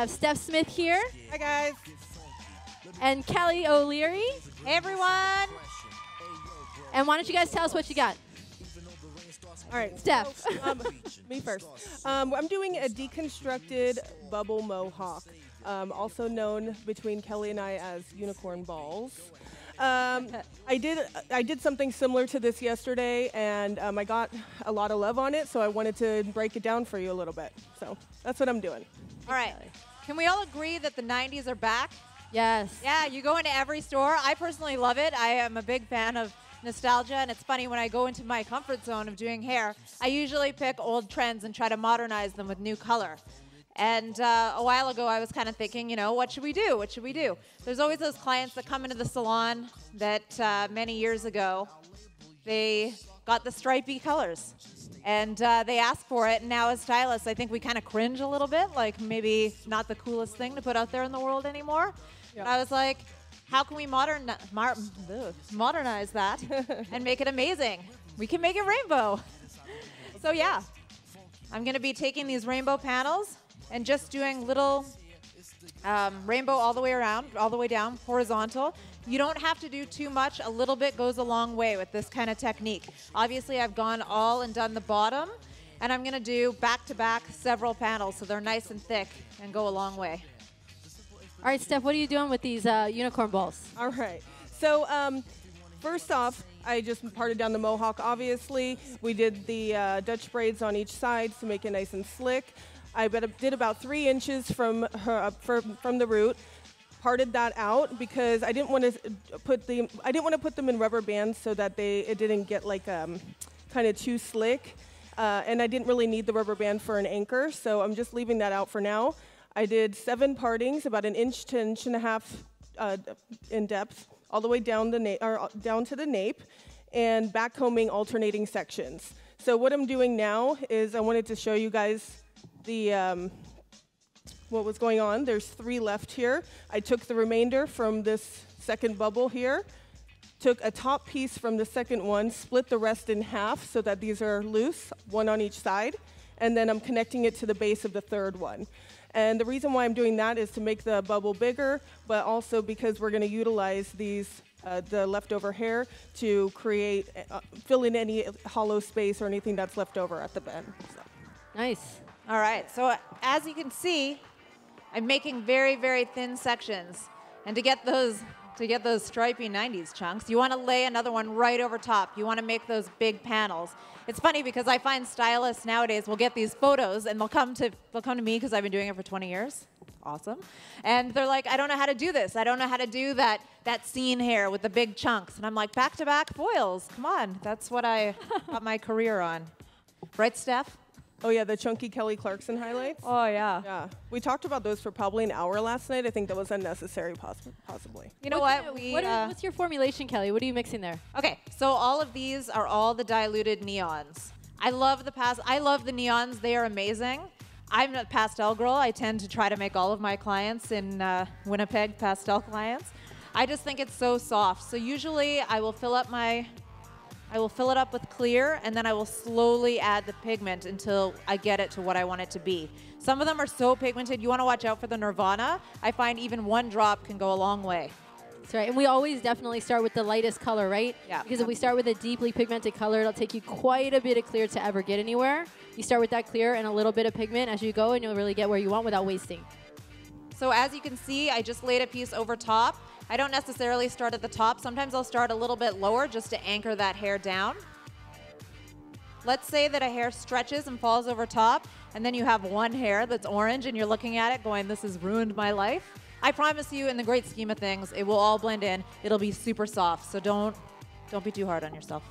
have Steph Smith here Hi, guys. and Kelly O'Leary. Hey everyone! And why don't you guys tell us what you got? All right. Steph. so, um, me first. Um, I'm doing a deconstructed bubble mohawk, um, also known between Kelly and I as unicorn balls. Um, I did I did something similar to this yesterday, and um, I got a lot of love on it, so I wanted to break it down for you a little bit. So that's what I'm doing. All right. Can we all agree that the 90s are back? Yes. Yeah, you go into every store. I personally love it. I am a big fan of nostalgia, and it's funny when I go into my comfort zone of doing hair, I usually pick old trends and try to modernize them with new color. And uh, a while ago, I was kind of thinking, you know, what should we do? What should we do? There's always those clients that come into the salon that uh, many years ago, they got the stripy colors. And uh, they asked for it. And now, as stylists, I think we kind of cringe a little bit, like maybe not the coolest thing to put out there in the world anymore. Yep. I was like, how can we modern, mar- ugh, modernize that and make it amazing? We can make it rainbow. So, yeah, I'm going to be taking these rainbow panels and just doing little um, rainbow all the way around, all the way down, horizontal. You don't have to do too much. A little bit goes a long way with this kind of technique. Obviously, I've gone all and done the bottom, and I'm going to do back-to-back several panels so they're nice and thick and go a long way. All right, Steph, what are you doing with these uh, unicorn balls? All right. So um, first off, I just parted down the mohawk. Obviously, we did the uh, Dutch braids on each side to make it nice and slick. I did about three inches from her uh, from, from the root. Parted that out because I didn't want to put the I didn't want to put them in rubber bands so that they it didn't get like um, kind of too slick. Uh, and I didn't really need the rubber band for an anchor, so I'm just leaving that out for now. I did seven partings, about an inch to inch and a half uh, in depth, all the way down the na- or uh, down to the nape, and backcombing alternating sections. So what I'm doing now is I wanted to show you guys the um, what was going on. There's three left here. I took the remainder from this second bubble here, took a top piece from the second one, split the rest in half so that these are loose, one on each side, and then I'm connecting it to the base of the third one. And the reason why I'm doing that is to make the bubble bigger, but also because we're going to utilize these, uh, the leftover hair, to create, uh, fill in any hollow space or anything that's left over at the bend. So. Nice. All right, so as you can see, I'm making very, very thin sections. And to get those to get those stripy 90s chunks, you want to lay another one right over top. You want to make those big panels. It's funny because I find stylists nowadays will get these photos and they'll come to they'll come to me because I've been doing it for 20 years. Awesome. And they're like, I don't know how to do this. I don't know how to do that that scene hair with the big chunks. And I'm like, back to back foils. Come on. That's what I got my career on. Right, Steph? Oh yeah, the chunky Kelly Clarkson highlights. Oh yeah. Yeah, we talked about those for probably an hour last night. I think that was unnecessary, poss- possibly. You know What's what? the- We what is- uh, what's your formulation, Kelly? What are you mixing there? Okay, so all of these are all the diluted neons. I love the pas- I love the neons. They are amazing. I'm a pastel girl. I tend to try to make all of my clients in uh, Winnipeg pastel clients. I just think it's so soft. So usually I will fill up my I will fill it up with clear and then I will slowly add the pigment until I get it to what I want it to be. Some of them are so pigmented, you want to watch out for the Nirvana. I find even one drop can go a long way. That's right. And we always definitely start with the lightest color, right? Yeah. Because if we start with a deeply pigmented color, it'll take you quite a bit of clear to ever get anywhere. You start with that clear and a little bit of pigment as you go, and you'll really get where you want without wasting. So as you can see, I just laid a piece over top. I don't necessarily start at the top. Sometimes I'll start a little bit lower just to anchor that hair down. Let's say that a hair stretches and falls over top, and then you have one hair that's orange and you're looking at it going, this has ruined my life. I promise you, in the great scheme of things, it will all blend in. It'll be super soft, so don't, don't be too hard on yourself.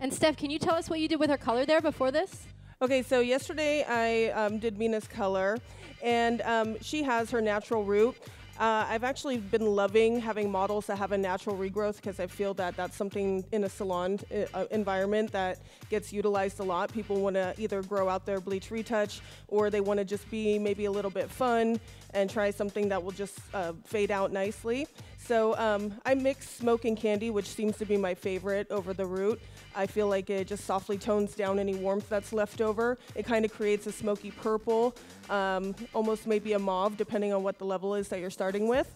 And Steph, can you tell us what you did with her color there before this? Okay, so yesterday I um, did Mina's color, and um, she has her natural root. Uh, I've actually been loving having models that have a natural regrowth because I feel that that's something in a salon uh, environment that gets utilized a lot. People want to either grow out their bleach retouch or they want to just be maybe a little bit fun and try something that will just uh, fade out nicely. So um, I mix smoke and candy, which seems to be my favorite over the root. I feel like it just softly tones down any warmth that's left over. It kind of creates a smoky purple, um, almost maybe a mauve, depending on what the level is that you're starting with.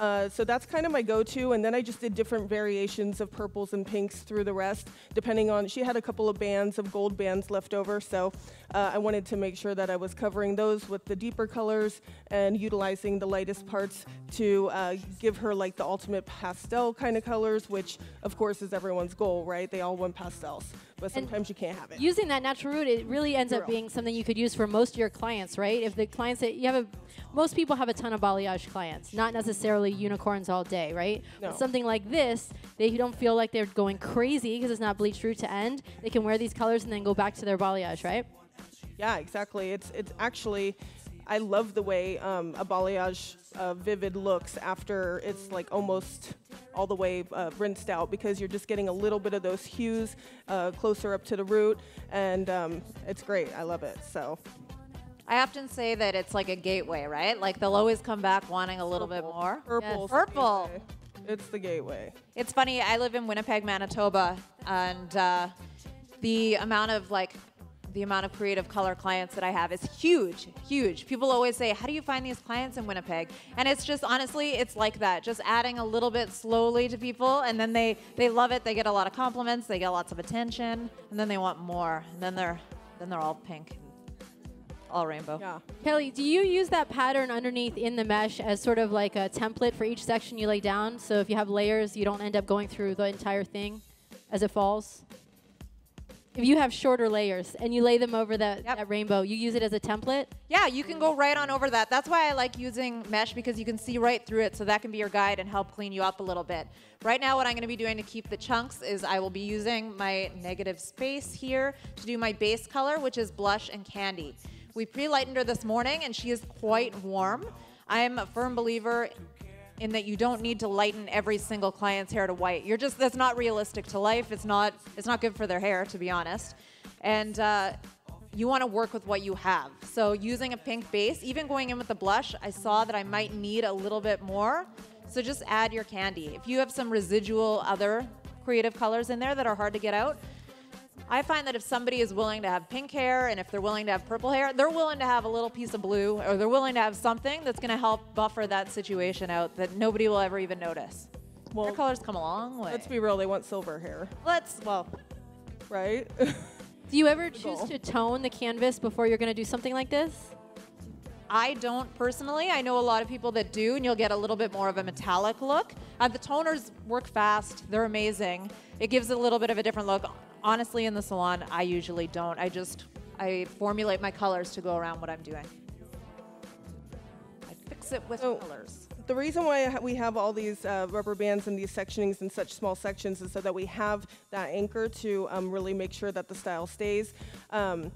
Uh, so that's kind of my go-to, and then I just did different variations of purples and pinks through the rest, depending on. She had a couple of bands of gold bands left over, so uh, I wanted to make sure that I was covering those with the deeper colors and utilizing the lightest parts to uh, give her like the ultimate pastel kind of colors, which of course is everyone's goal, right? They all want pastels, but And sometimes you can't have it. Using that natural root, it really ends up being something you could use for most of your clients, right? If the clients that you have a, most people have a ton of balayage clients, not necessarily unicorns all day, right? No. But something like this, they don't feel like they're going crazy because it's not bleached root to end. They can wear these colors and then go back to their balayage, right? Yeah, exactly. It's it's actually, I love the way um, a balayage uh, vivid looks after it's like almost all the way uh, rinsed out because you're just getting a little bit of those hues uh, closer up to the root, and um, it's great. I love it. So I often say that it's like a gateway, right? Like they'll always come back wanting a little bit more. Purple. the Purple. It's the gateway. It's funny. I live in Winnipeg, Manitoba, and uh, the amount of like the amount of creative color clients that I have is huge, huge. People always say, "How do you find these clients in Winnipeg?" And it's just honestly, it's like that. Just adding a little bit slowly to people, and then they they love it. They get a lot of compliments. They get lots of attention, and then they want more. And then they're then they're all pink, all rainbow. Yeah. Kelly, do you use that pattern underneath in the mesh as sort of like a template for each section you lay down? So if you have layers, you don't end up going through the entire thing as it falls? If you have shorter layers and you lay them over that, Yep. that rainbow, you use it as a template? Yeah, you can go right on over that. That's why I like using mesh because you can see right through it, so that can be your guide and help clean you up a little bit. Right now, what I'm going to be doing to keep the chunks is I will be using my negative space here to do my base color, which is blush and candy. We pre-lightened her this morning, and she is quite warm. I am a firm believer in that you don't need to lighten every single client's hair to white. You're just that's not realistic to life. It's not it's not good for their hair, to be honest. And uh, you want to work with what you have. So using a pink base, even going in with the blush, I saw that I might need a little bit more. So just add your candy. If you have some residual other creative colors in there that are hard to get out, I find that if somebody is willing to have pink hair and if they're willing to have purple hair, they're willing to have a little piece of blue or they're willing to have something that's going to help buffer that situation out that nobody will ever even notice. Their Well, colors come a long way. let's be real. They want silver hair, Let's, well, right? Do you ever choose to tone the canvas before you're going to do something like this? I don't personally. I know a lot of people that do, and you'll get a little bit more of a metallic look. Uh, the toners work fast, they're amazing. It gives it a little bit of a different look. Honestly, in the salon, I usually don't. I just I formulate my colors to go around what I'm doing. I fix it with So- colors. The reason why we have all these uh, rubber bands and these sectionings in such small sections is so that we have that anchor to um, really make sure that the style stays. Um,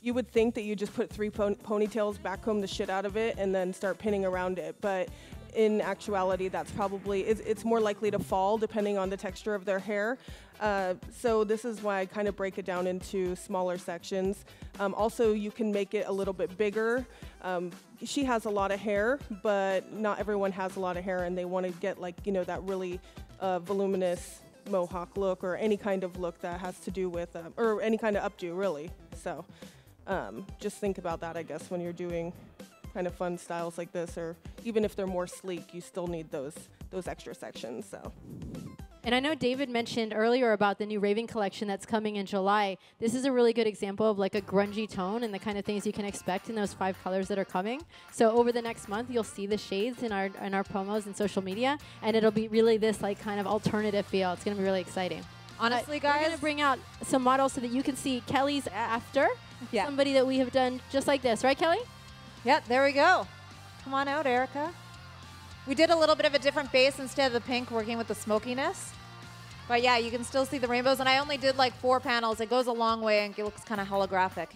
you would think that you just put three pon- ponytails, backcomb the shit out of it, and then start pinning around it. But in actuality, that's probably it's, more likely to fall depending on the texture of their hair. Uh, so this is why I kind of break it down into smaller sections. Um, also, you can make it a little bit bigger. Um, she has a lot of hair, but not everyone has a lot of hair, and they want to get like you know that really uh, voluminous mohawk look or any kind of look that has to do with um, or any kind of updo really. So um, just think about that, I guess, when you're doing kind of fun styles like this, or even if they're more sleek, you still need those those extra sections. So. And I know David mentioned earlier about the new Raven collection that's coming in July. This is a really good example of like a grungy tone and the kind of things you can expect in those five colors that are coming. So over the next month, you'll see the shades in our in our promos and social media, and it'll be really this like kind of alternative feel. It's gonna be really exciting. Honestly, But We're gonna bring out some models so that you can see Kelly's after. Yeah. Somebody that we have done just like this, right, Kelly? Yeah, there we go. Come on out, Erica. We did a little bit of a different base instead of the pink, working with the smokiness. But yeah, you can still see the rainbows, and I only did like four panels. It goes a long way and it looks kind of holographic.